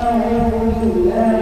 أعوذ بالله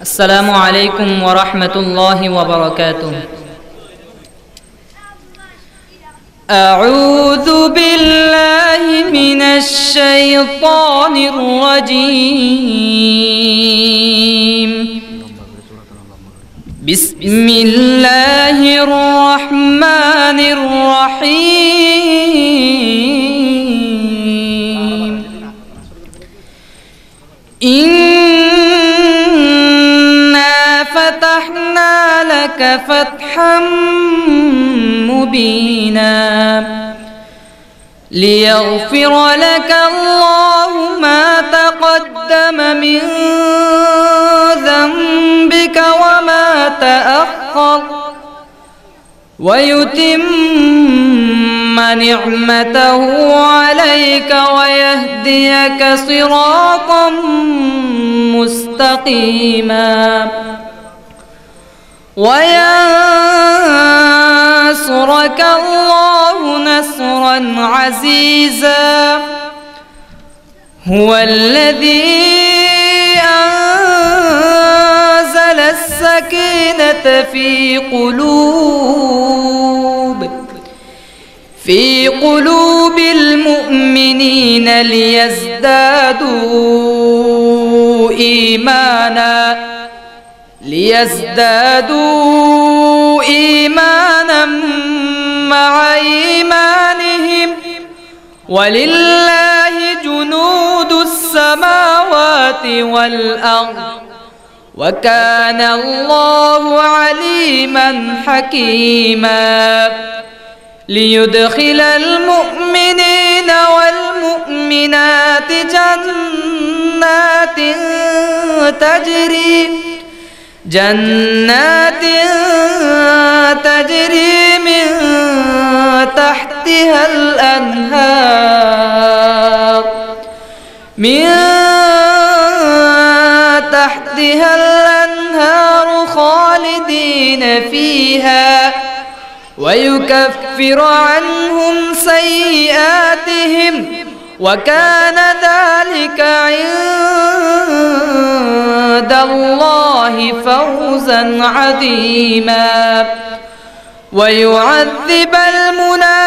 السلام عليكم ورحمة الله وبركاته. أعوذ بالله الشيطان الرجيم. بسم الله الرحمن الرحيم. إنا فتحنا لك فتحا مبينا. ليغفر لك الله ما تقدم من ذنبك وما تأخر. ويتم نعمته عليك ويهديك صراطا مستقيما. وينصرك الله نصرا عزيزا هو الذي أنزل السكينة في قلوب في قلوب المؤمنين ليزدادوا إيمانا ليزدادوا إيمانا مع إيمانهم ولله جنود السماوات والأرض. وكان الله عليما حكيما. ليدخل المؤمنين والمؤمنات جنات تجري جنات تجري من تحتها الأنهار من تحتها الأنهار خالدين فيها ويكفر عنهم سيئاتهم وكان ذلك عند الله فوزا عظيما ويعذب المنافقين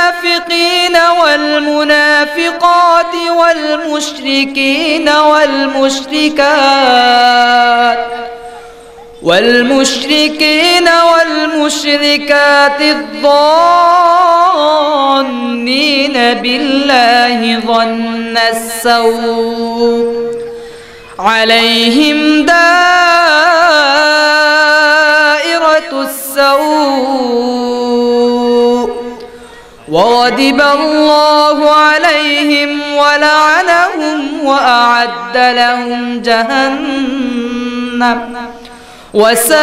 والمنافقات والمشركين والمشركات والمشركين والمشركات الظانين بالله ظن السوء عليهم دائرة السوء وغضب الله عليهم ولعنهم وأعد لهم جهنم وساءت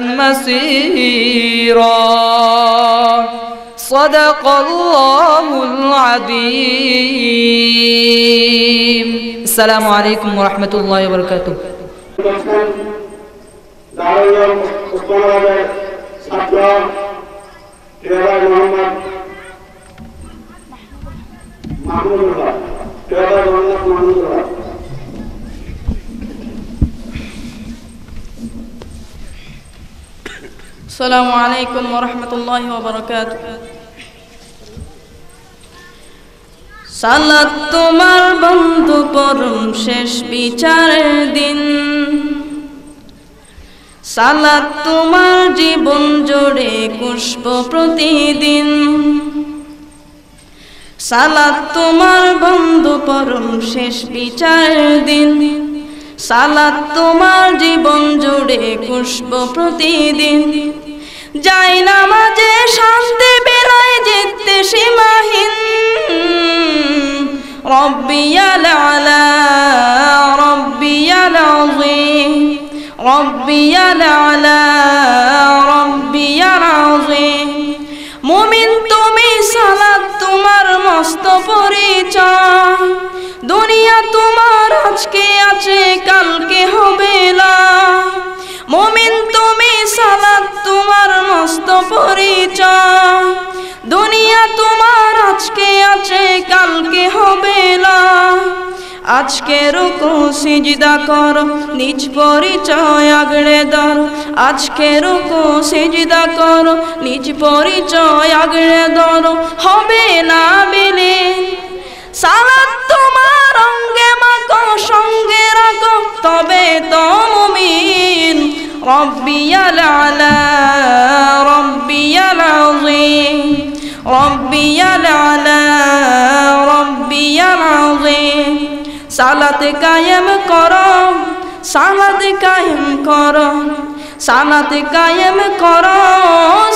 مصيرا صدق الله العظيم. السلام عليكم ورحمة الله وبركاته. করছেন দারুল উসমানাবাদের ছাত্র টেবাই মোহাম্মদ মাহমুদুল্লাহ টেবাই মোহাম্মদ মাহমুদুল্লাহ السلام عليكم ورحمة الله وبركاته সালাত তোমার বন্ধু পরম শেষ বিচারের দিন সালাত তোমার জীবন জোড়ে পুষ্প প্রতিদিন। সালাত তোমার বন্ধু পরম শেষ বিচারের দিন। সালাত তোমার জীবন জুড়ে পুষ্প প্রতিদিন। যাই নামাজে শান্তি বেলায় জিততে সীমাহীন। রব্বিয়াল আলা রব্বিয়াল আযীম রব্বিয়াল আলা রব্বিয়াল আযীম মুমিন তুমি, সালাত তোমার মস্ত পরিচয়। দুনিয়া তোমার, আজকে আছে, কালকে হবে না। মুমিন তুমি, সালাত তোমার মস্ত পরিচয়। দুনিয়া তোমার, আজকে আছে আজকে রুকু, সিজদা কর, নিজ পরিচয় আগড়ে ধর। আজকে রুকু, সিজদা কর, নিজ পরিচয় আগড়ে ধর। হবে না বিলীন সালাত তোমার অঙ্গে মাকো সঙ্গে রাখো, তবে তো মুমিন। রব্বিয়াল আলা রব্বিয়াল আযীম রব্বিয়াল কায়েম কর সালাত কায়েম কর সালাত কায়েম কর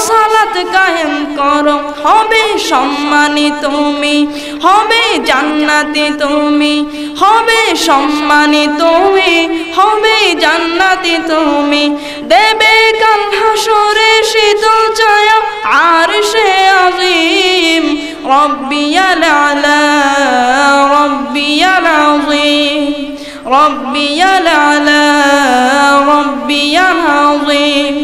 সালাত কায়েম করো। হবে সম্মানী তুমি, হবে জান্নাতি তুমি, হবে সম্মানী তুমি, হবে জান্নাতি তুমি। দেবে কাল হাসরে শীতল ছায়া, আর সে আজিম রব্বিয়াল আলা আযীম রব্বিয়াল আলা রব্বিয়াল আযীম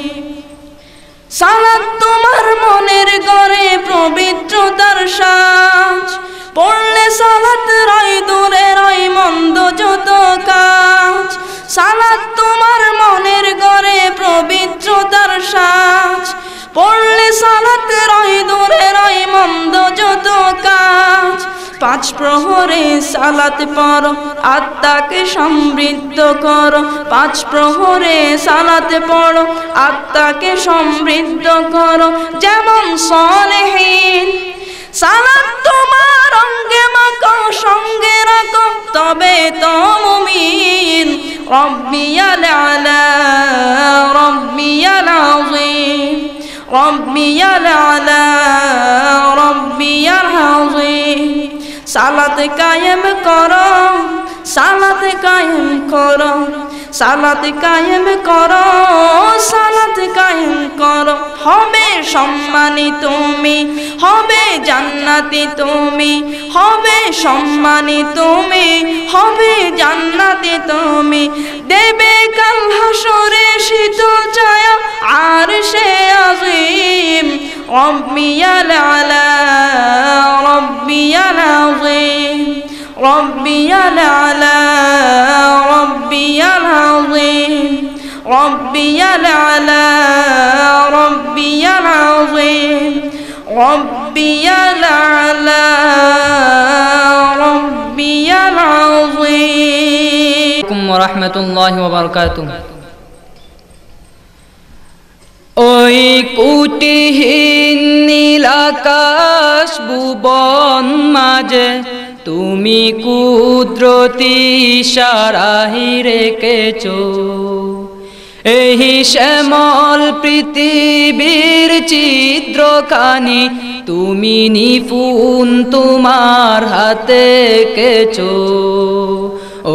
সালাত তোমার মনের গড়ে পবিত্রতার সাজ। পড়লে সালাত রায় দূরে রায় মন্দ যত কাজ। সালাত তোমার মনের গড়ে পবিত্রতার সাজ। পড়লে সালাত রায় দূরে রায় মন্দ যত কাজ। পাঁচ প্রহরে সালাত পর আত্মাকে সমৃদ্ধ করো। পাঁচ প্রহরে সালাত পড়ো, আত্মাকে সমৃদ্ধ কর। যেমন সলেহীন, সালাত তোমার অঙ্গে মাকো সঙ্গে রাখো, তবে তো মুমিন। রব্বিয়াল আলা, রব্বিয়াল আযীম, রব্বিয়াল আলা, রব্বিয়াল আযীম। সালাত কায়েম করো, সালাত কায়েম করো, সালাত কায়েম করো, সালাত কায়েম করো। হবে সম্মানী তুমি, হবে জান্নাতি তুমি, হবে সম্মানী তুমি, হবে জান্নাতি তুমি। দেবে কাল হাসরে শীতল ছায়া, আর সে আজিম রব্বিয়াল আলা রব্বিয়াল আযীম রব্বিয়াল আলা রব্বিয়াল আযীম রব্বিয়াল আলা রব্বিয়াল আযীম রব্বিয়াল আলা রব্বিয়াল আযীম রহমতুল্লাহ বারকাতুহ ওই কুটিহীন নীলাকাশ ভুবন মাঝে তুমি কুদরতি সারাহি রেখেছ। এই শ্যামল পৃথিবীর চিত্রখানি তুমি নিপুণ তোমার হাতে কেছ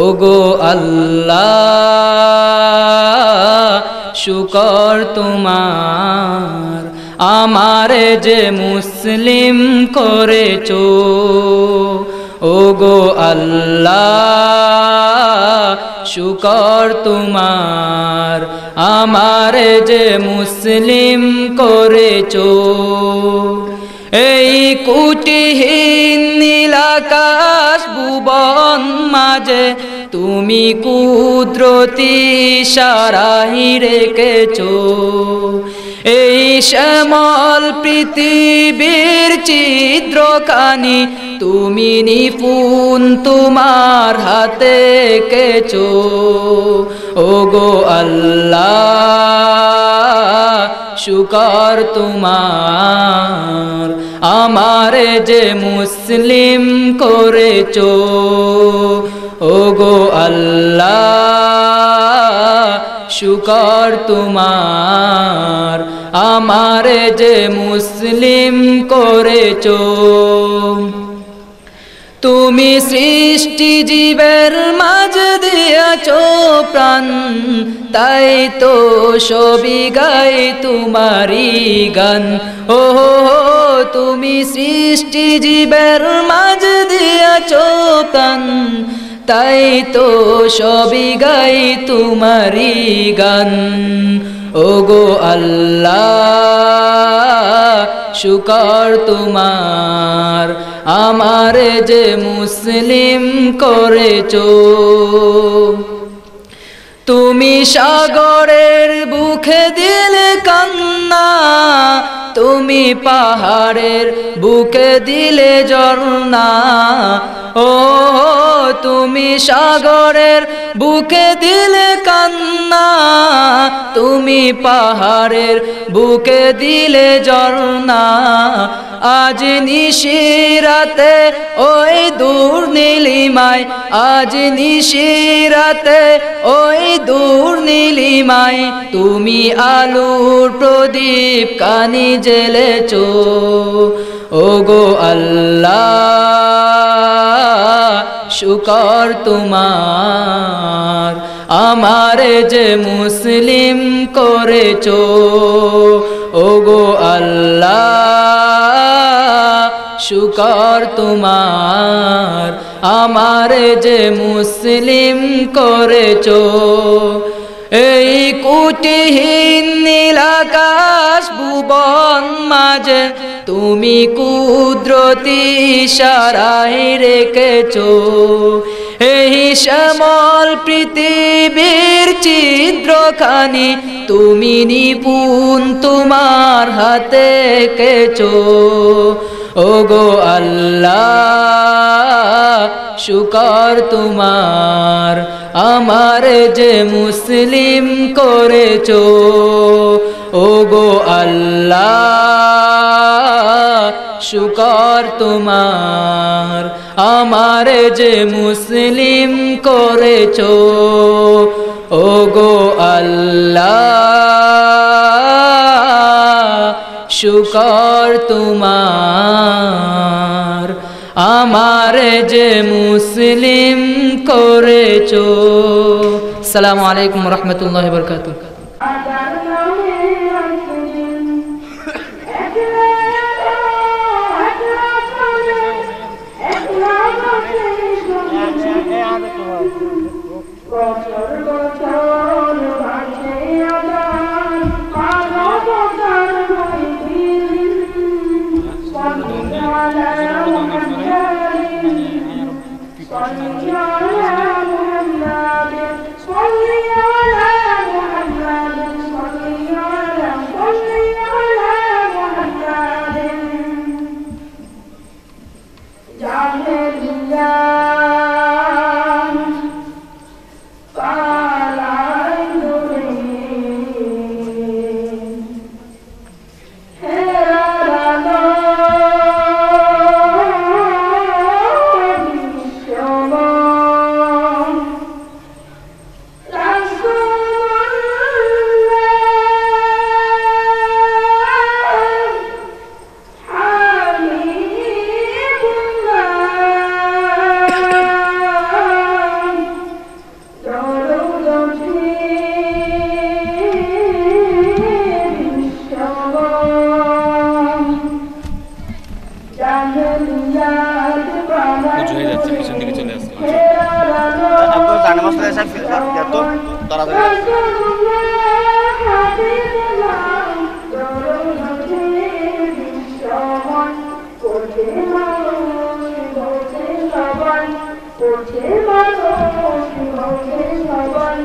ওগো আল্লাহ। শুকর তোমার, আমারে যে মুসলিম করেছ, ওগো আল্লাহ, শুকর তোমার, আমারে যে মুসলিম করেছ। এই কুটিহীন নীলাকাশ, ভুবন মাঝে তুমি কুদরতি সারাহি রেখেছ। এই শ্যামল পৃথিবীর চিত্রখানি তুমি নিপুণ তোমার হাতে কেছ ওগো আল্লাহ, শুকর তোমার, আমার যে মুসলিম করেছ। ওগো আল্লাহ, শুকর তোমার। আমারে যে মুসলিম করেছ, তুমি সৃষ্টি জীবের মাঝ দিয়াছ প্রাণ, তাই তো সবই গাই তোমারি গান। ও তুমি সৃষ্টি জীবের মাঝ দিয়াছ প্রাণ তাই তো সবই গাই তোমারি গান। ওগো আল্লাহ, শুকর তোমার। আমার যে মুসলিম করেছ, তুমি সাগরের বুকে দিলে কান্না, তুমি পাহাড়ের বুকে দিলে ঝর্ণা। ও তুমি সাগরের বুকে দিলে কান্না, তুমি পাহাড়ের বুকে দিলে ঝর্ণা। আজ নিশিরাতে ওই দূর নীলিমায়, আজ নিশিরাতে ওই দূর নীলিমায়, তুমি আলুর প্রদীপ কানি জেলেছ ওগো আল্লাহ শুকর তোমার, আমার যে মুসলিম করেছ, ওগো আল্লাহ, শুকর তোমার, আমার যে মুসলিম করেছ। এই কুটিহীন নীলাকাশ ভুবন মাঝে তুমি কুদরতি সারাই রেখেছো। এই শ্যামল পৃথিবীর চিত্রখানি তুমি নিপুণ তোমার হাতে কেছো গো আল্লাহ, শুকর তোমার, আমার যে মুসলিম করেছ। ওগো আল্লাহ, শুকর তোমার। আমার যে মুসলিম করেছ, ওগো আল্লাহ, শুকর তোমার। আমার যে মুসলিম করেছ। সালামু আলাইকুম রহমতুল্লাহ বরকাতুহ। قتل الرسول بموت وضل